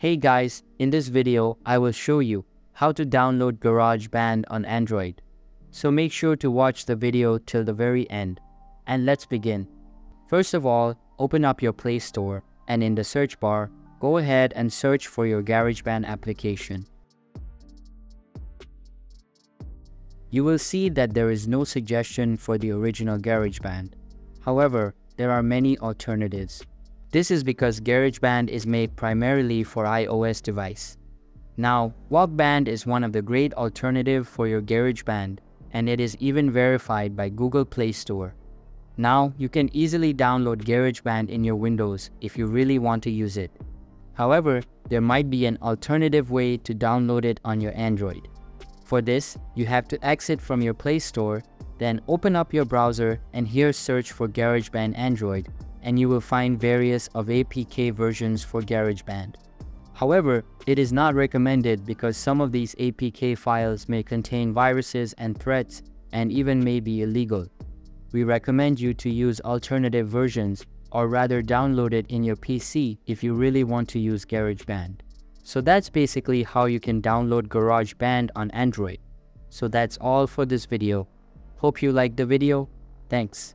Hey guys, in this video, I will show you how to download GarageBand on Android. So make sure to watch the video till the very end. And let's begin. First of all, open up your Play Store and in the search bar, go ahead and search for your GarageBand application. You will see that there is no suggestion for the original GarageBand. However, there are many alternatives. This is because GarageBand is made primarily for iOS device. Now, Walkband is one of the great alternative for your GarageBand and it is even verified by Google Play Store. Now, you can easily download GarageBand in your Windows if you really want to use it. However, there might be an alternative way to download it on your Android. For this, you have to exit from your Play Store, then open up your browser and here search for GarageBand Android and you will find various of APK versions for GarageBand. However, it is not recommended because some of these APK files may contain viruses and threats and even may be illegal. We recommend you to use alternative versions or rather download it in your PC if you really want to use GarageBand. So that's basically how you can download GarageBand on Android. So that's all for this video. Hope you liked the video. Thanks.